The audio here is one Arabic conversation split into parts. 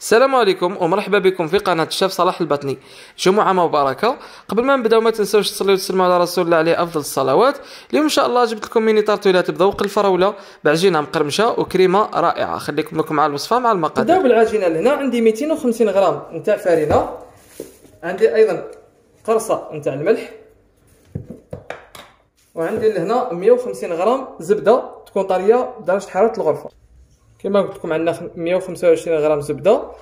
السلام عليكم ومرحبا بكم في قناة الشيف صلاح البطني. جمعة مباركة. قبل ما نبداو ما تنساوش تصليو وتسلموا على رسول الله عليه أفضل الصلوات. اليوم إن شاء الله جبت لكم ميني طارتولات بذوق الفراولة بعجينة مقرمشة وكريمة رائعة. خليكم لكم مع الوصفة مع المقادير. نبداو بالعجينة لهنا عندي 250 غرام نتاع فرينه عندي أيضا قرصة نتاع الملح. وعندي لهنا 150 غرام زبدة تكون طرية بدرجة حرارة الغرفة. كما قلت لكم عندنا 125 غرام زبدة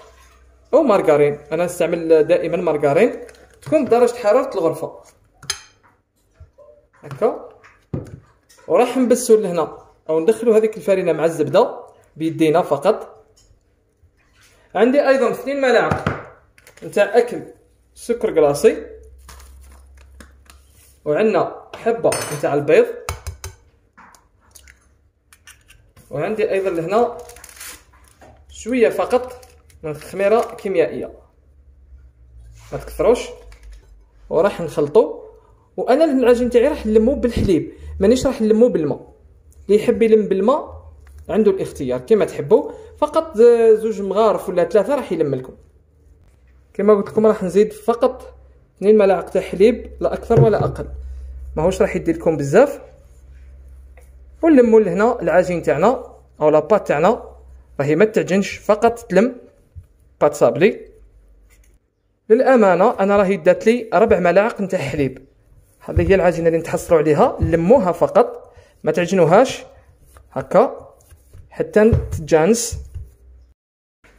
أو مارغرين. أنا نستعمل دائما مارغرين. تكون بدرجة حرارة الغرفة. هكا. وراح نبسو لهنا. أو ندخلو هذيك الفرينة مع الزبدة بيدينا فقط. عندي أيضا اثنين ملاعق. نتاع أكل. سكر كلاصي وعندنا حبة نتاع البيض. وعندي أيضا لهنا شوية فقط. من الخميره كيميائية. ما تكثروش. وراح نخلطو. وأنا العجين تاعي راح نلمو بالحليب. مانيش راح نلمو بالماء. اللي يحب يلم بالماء عنده الاختيار. كما تحبوا. فقط زوج مغارف ولا ثلاثة راح يلم لكم. كما قلت لكم راح نزيد فقط 2 ملاعق تاع حليب. لا أكثر ولا أقل. ماهوش راح يدي لكم بزاف. ونلموا لهنا العجين تاعنا أو لاباط تاعنا. راهي ما تعجنش فقط تلم. بات صابلي للأمانة أنا راهي دات لي ربع ملاعق نتاع حليب. هذه هي العجينة اللي نتحصلوا عليها. لموها فقط. ما تعجنوهاش. هكا. حتى تتجانس.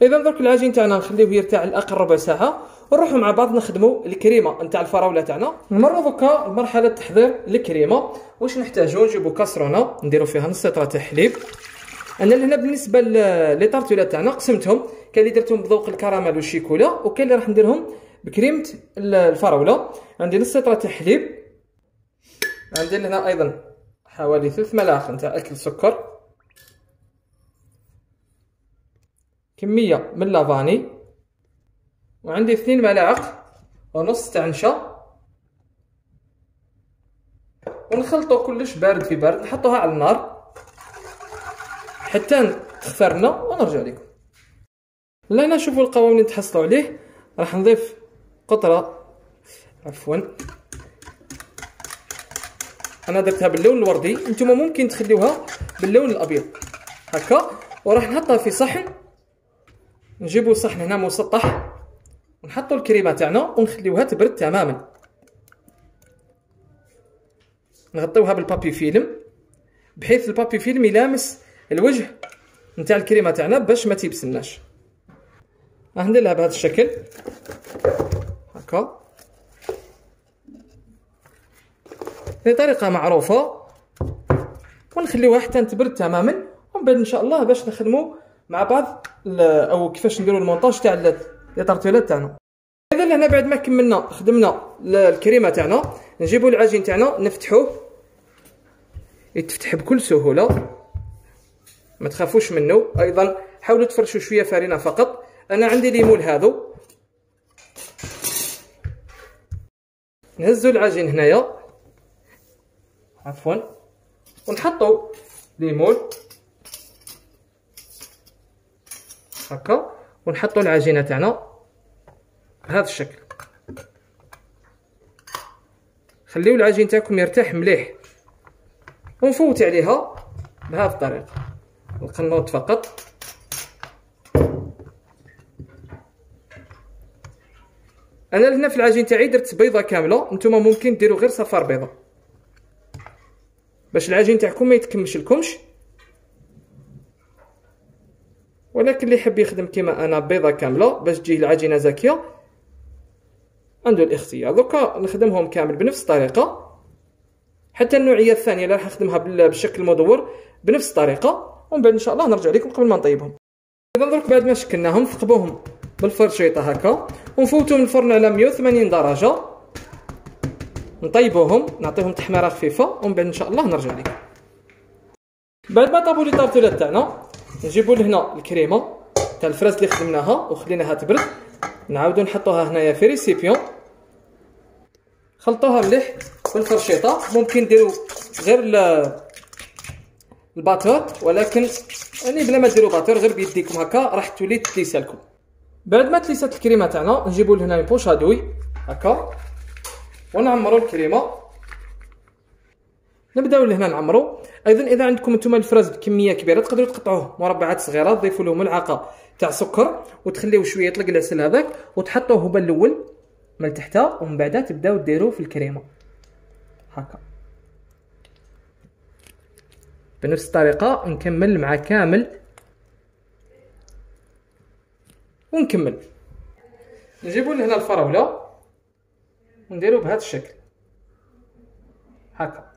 إذا درك العجين تاعنا نخليه يرتاح الاقل ربع ساعة. ونروحوا مع بعض نخدموا الكريمة نتاع الفراولة تاعنا. نمروا دوكا لمرحله تحضير الكريمة. واش نحتاجو؟ نجيبو كاسرونة. نديرو فيها نص لتر تاع حليب. أنا لهنا بالنسبة لي طارتولا تاعنا قسمتهم. كاين اللي درتهم بذوق الكراميل والشيكولا وكاين اللي راح نديرهم بكريمة الفراولة. عندي نص لتر تاع حليب عندي لهنا أيضا حوالي ثلاث ملاعق نتاع أكل سكر. كمية من لافاني. وعندي اثنين ملاعق ونص تاع نشا ونخلطو كلش بارد في بارد نحطوها على النار. حتى تخفرنا ونرجع لكم. لهنا شوفوا القوام اللي تحصلوا عليه. راح نضيف قطرة. عفوا. أنا درتها باللون الوردي. نتوما ممكن تخليوها باللون الأبيض. هكا. وراح نحطها في صحن. نجيبو صحن هنا مسطح. ونحطو الكريمة تاعنا ونخليوها تبرد تماما. نغطيوها بالبابي فيلم. بحيث البابي فيلم يلامس الوجه نتاع الكريمة تاعنا باش ما تيبسناش. راح ندير لها بهذا الشكل. هكا. هذه طريقة معروفة. ونخليوها حتى تبرد تماما. ومن بعد إن شاء الله باش نخدموا مع بعض أو كيفاش نديروا المونتاج تاع لي تاعنا. إذا هنا بعد ما كملنا خدمنا الكريمة تاعنا نجيبوا العجين تاعنا نفتحوه. يتفتح بكل سهولة. ما تخافوش منه. أيضا حاولوا تفرشوا شوية فرينه فقط. أنا عندي ليمون هذو نهزوا العجين هنايا. عفوا. ونحطوا ليمون. هكا. ونحطوا العجينة تاعنا. بهذا الشكل. خليو العجين تاعكم يرتاح مليح. ونفوت عليها بهذه الطريقة. القنوط فقط. أنا لهنا في العجين تاعي درت بيضة كاملة. نتوما ممكن ديروا غير صفار بيضة. باش العجين تاعكم ما يتكمش لكمش. ولكن اللي يحب يخدم كيما أنا بيضة كاملة باش تجي العجينة زاكية. عنده الاختيار. دوكا نخدمهم كامل بنفس الطريقة. حتى النوعية الثانية اللي راح نخدمها بالشكل المدور بنفس الطريقة. ومن بعد إن شاء الله نرجع لكم قبل ما نطيبهم. إذا درك بعد ما شكلناهم ثقبوهم بالفرشيطه هكا ونفوتوا من الفرن على 180 درجة. نطيبوهم نعطيهم تحميره خفيفه ومن بعد إن شاء الله نرجع لكم بعد ما طابوا لي طارتولات تاعنا نجيبوا لهنا الكريمة تاع الفراز اللي خدمناها وخليناها تبرد. نعاودو نحطوها هنايا في ريسيبيون. خلطوها مليح بالفرشيطة. ممكن ديروا غير ال batteur ولكن يعني بلا ما ديروا batteur غير بيديكم هكا راح تولي تليسه لكم بعد ما تليسات الكريمة تاعنا نجيبو لهنا poche à douille هكا. ونعمرو الكريمة. نبداو لهنا نعمرو. أيضا إذا عندكم نتوما ال fraise بكمية كبيرة تقدروا تقطعوه مربعات صغيرة تضيفوا له ملعقه تاع سكر وتخليوه شوية يطلق العسل هذاك وتحطوه هو الأول من تحت ومن بعد تبداو ديروه في الكريمة. هكا. بنفس الطريقة نكمل مع كامل. ونكمل. نجيبو لهنا الفراولة ونديرو بهذا الشكل. هكا.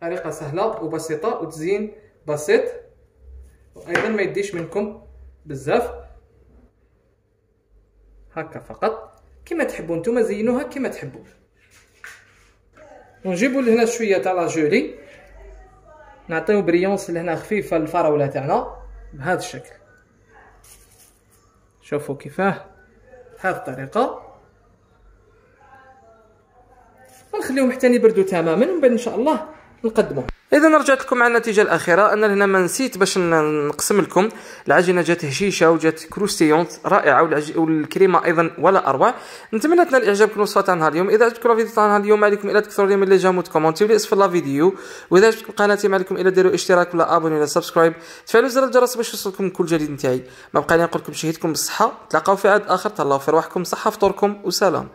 طريقة سهلة وبسيطة وتزيين بسيط وأيضا ما يديش منكم بزاف. هكا فقط. كما تحبوا نتوما زينوها كما تحبوا. ونجيبو لهنا شوية تاع لا جوري نعطيو بريونس لهنا خفيفة الفراوله تاعنا بهذا الشكل. شوفوا كيفاه بهذه الطريقة. ونخليهم حتى يبردوا تماما ومن بعد إن شاء الله نقدمه إذا رجعت لكم مع النتيجة الأخيرة أنا هنا ما نسيت باش نقسم لكم. العجينة جات هشيشة وجات croustillante رائعة. والكريمة أيضا ولا أروع. نتمنى تنال اعجابكم الوصفه تاعنا اليوم. إذا عجبكم الفيديو تاعنا اليوم ما عليكم الا تكثروا لي من les j'aime وتكومونتيو لي اسفل la vidéo. وإذا عجبتكم قناتي ما عليكم الا ديروا اشتراك ولا abonnez ولا subscribe. تفعلوا زر الجرس باش يوصلكم كل جديد نتاعي. ما بقى لي نقول لكم شهيتكم بالصحة. تلاقاو في عدد آخر. تهلاو في رواحكم. صحة فطوركم وسلام.